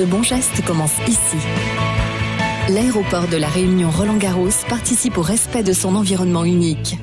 Le bon geste commence ici. L'aéroport de la Réunion Roland Garros participe au respect de son environnement unique.